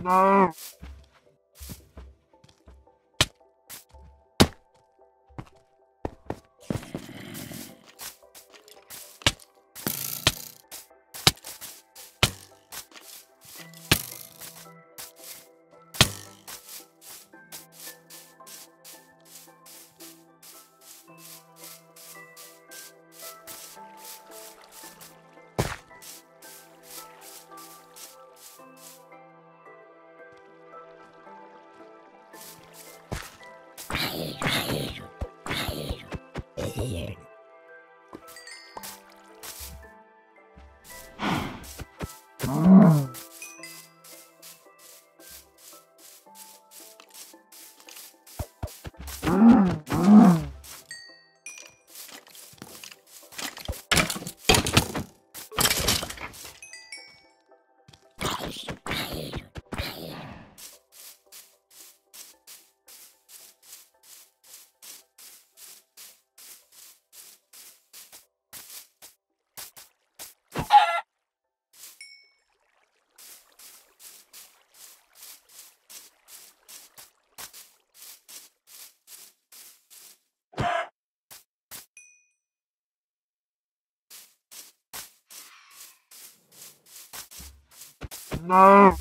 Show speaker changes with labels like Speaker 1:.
Speaker 1: No. Oh. No.